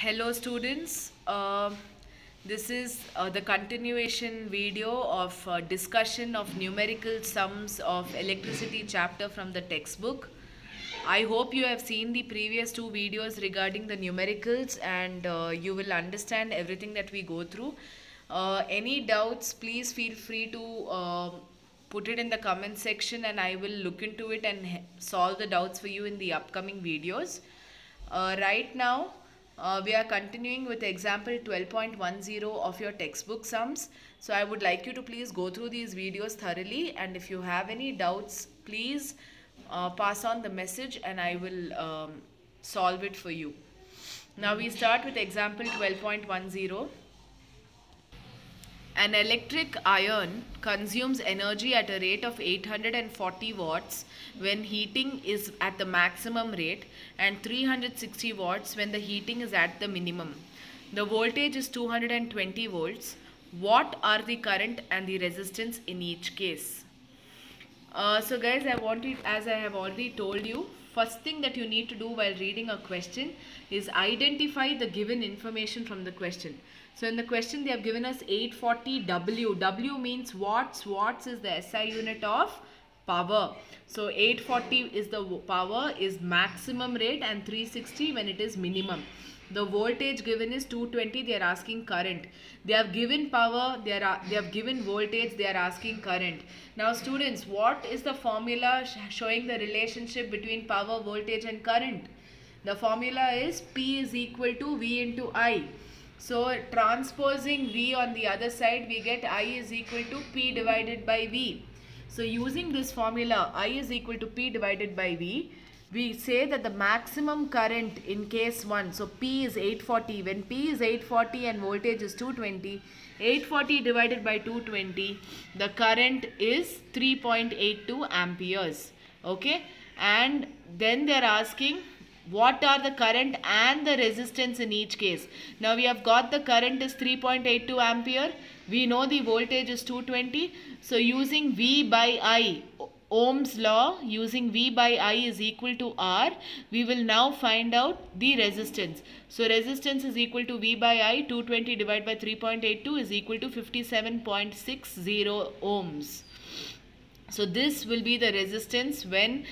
Hello students, uh, this is uh, the continuation video of uh, discussion of numerical sums of electricity chapter from the textbook. I hope you have seen the previous two videos regarding the numericals and uh, you will understand everything that we go through. Uh, any doubts please feel free to uh, put it in the comment section and I will look into it and solve the doubts for you in the upcoming videos. Uh, right now, uh, we are continuing with example 12.10 of your textbook sums. So I would like you to please go through these videos thoroughly and if you have any doubts, please uh, pass on the message and I will um, solve it for you. Now we start with example 12.10. An electric iron consumes energy at a rate of 840 watts when heating is at the maximum rate and 360 watts when the heating is at the minimum. The voltage is 220 volts. What are the current and the resistance in each case? Uh, so guys, I wanted, as I have already told you, first thing that you need to do while reading a question is identify the given information from the question. So in the question they have given us 840 W. W means watts. Watts is the SI unit of power. So 840 is the power is maximum rate and 360 when it is minimum. The voltage given is 220. They are asking current. They have given power. They are they have given voltage. They are asking current. Now, students, what is the formula showing the relationship between power, voltage, and current? The formula is P is equal to V into I. So, transposing V on the other side, we get I is equal to P divided by V. So, using this formula, I is equal to P divided by V, we say that the maximum current in case 1, so P is 840. When P is 840 and voltage is 220, 840 divided by 220, the current is 3.82 amperes. Okay, and then they are asking what are the current and the resistance in each case now we have got the current is 3.82 ampere we know the voltage is 220 so using v by i ohm's law using v by i is equal to r we will now find out the resistance so resistance is equal to v by i 220 divided by 3.82 is equal to 57.60 ohms so this will be the resistance when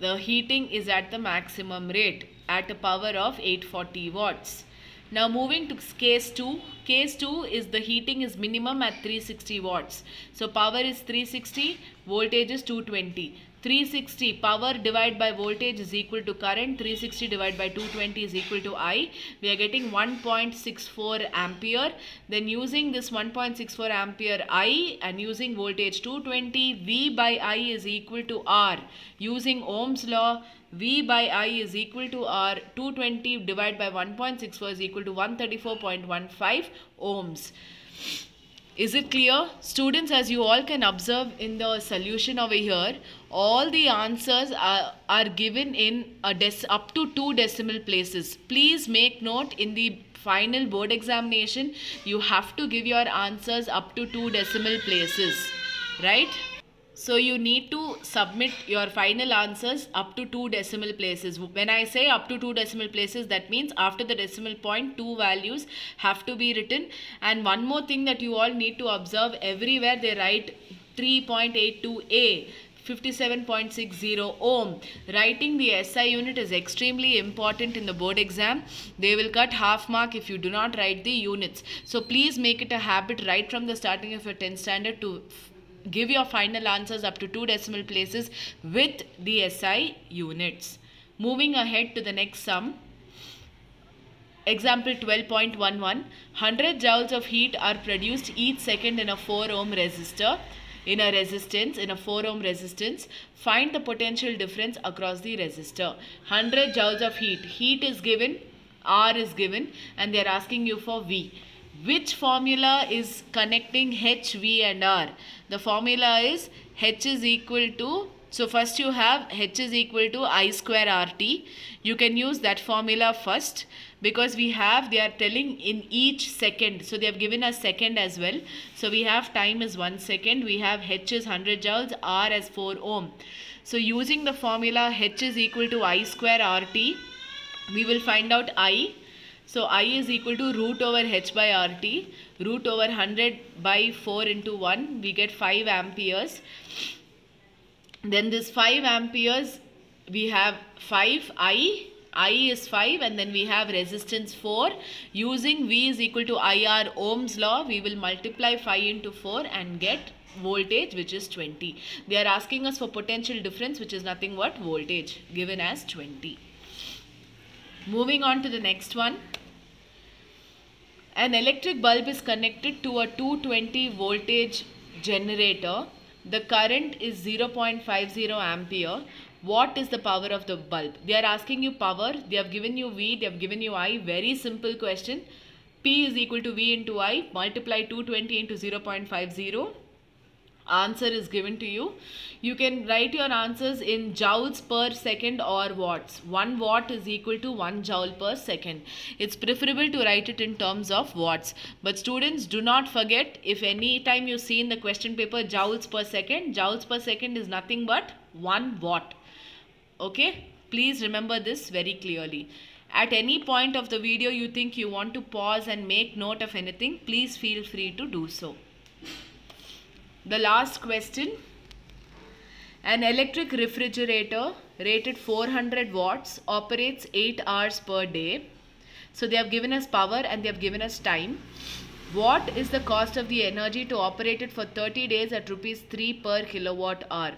the heating is at the maximum rate at a power of 840 watts. Now moving to case 2. Case 2 is the heating is minimum at 360 watts. So power is 360, voltage is 220. 360 power divided by voltage is equal to current 360 divided by 220 is equal to I. We are getting 1.64 ampere. Then using this 1.64 ampere I and using voltage 220 V by I is equal to R. Using Ohm's law V by I is equal to R 220 divided by 1.64 is equal to 134.15 ohms is it clear? Students, as you all can observe in the solution over here, all the answers are, are given in a dec- up to two decimal places. Please make note in the final board examination, you have to give your answers up to two decimal places. Right? So you need to submit your final answers up to two decimal places. When I say up to two decimal places, that means after the decimal point, two values have to be written. And one more thing that you all need to observe everywhere they write 3.82a. 57.60 ohm. Writing the SI unit is extremely important in the board exam. They will cut half mark if you do not write the units. So please make it a habit right from the starting of your 10th standard to give your final answers up to two decimal places with the SI units. Moving ahead to the next sum. Example 12.11 100 joules of heat are produced each second in a 4 ohm resistor in a resistance in a 4 ohm resistance. Find the potential difference across the resistor. 100 joules of heat. Heat is given r is given and they are asking you for v which formula is connecting h v and r? The formula is h is equal to so first you have h is equal to i square rt you can use that formula first because we have they are telling in each second. So they have given us second as well. So we have time is 1 second. We have h is 100 joules r as 4 ohm. So using the formula h is equal to i square rt we will find out i So I is equal to root over h by RT. Root over 100 by 4 into 1. We get 5 amperes. Then this 5 amperes, we have 5 I. I is 5 and then we have resistance 4. Using V is equal to IR Ohm's law, we will multiply 5 into 4 and get voltage which is 20. They are asking us for potential difference which is nothing but voltage given as 20. Moving on to the next one. An electric bulb is connected to a 220 voltage generator. The current is 0.50 ampere. What is the power of the bulb? They are asking you power. They have given you V. They have given you I. Very simple question. P is equal to V into I. Multiply 220 into 0.50 answer is given to you. You can write your answers in joules per second or watts. 1 watt is equal to 1 joule per second. It's preferable to write it in terms of watts. But students do not forget if any time you see in the question paper joules per second, joules per second is nothing but 1 watt. Okay, please remember this very clearly. At any point of the video you think you want to pause and make note of anything, please feel free to do so. The last question. An electric refrigerator rated 400 watts operates 8 hours per day. So they have given us power and they have given us time. What is the cost of the energy to operate it for 30 days at rupees 3 per kilowatt hour?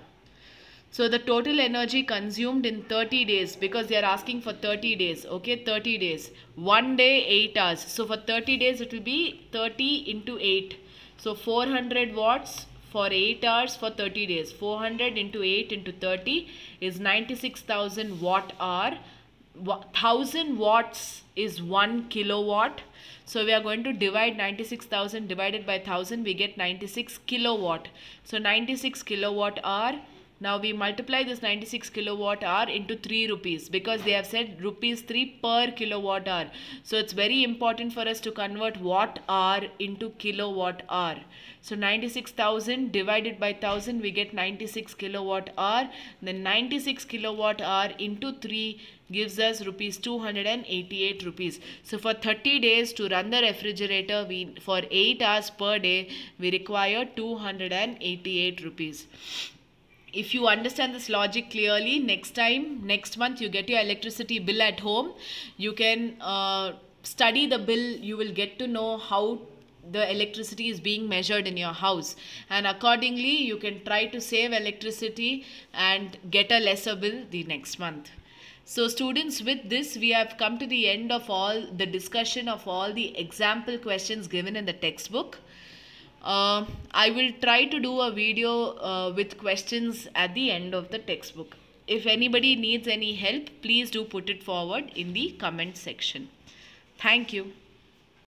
So the total energy consumed in 30 days because they are asking for 30 days. Okay, 30 days. One day, 8 hours. So for 30 days it will be 30 into 8. So 400 watts for 8 hours for 30 days. 400 into 8 into 30 is 96,000 watt hour. 1000 watts is 1 kilowatt. So we are going to divide 96,000 divided by 1000 we get 96 kilowatt. So 96 kilowatt hour now we multiply this 96 kilowatt hour into 3 rupees because they have said rupees 3 per kilowatt hour. So it's very important for us to convert watt hour into kilowatt hour. So 96,000 divided by 1000 we get 96 kilowatt hour. Then 96 kilowatt hour into 3 gives us rupees 288 rupees. So for 30 days to run the refrigerator we for 8 hours per day we require 288 rupees if you understand this logic clearly next time next month you get your electricity bill at home. You can uh, study the bill. You will get to know how the electricity is being measured in your house. And accordingly you can try to save electricity and get a lesser bill the next month. So students with this we have come to the end of all the discussion of all the example questions given in the textbook uh, I will try to do a video uh, with questions at the end of the textbook. If anybody needs any help, please do put it forward in the comment section. Thank you.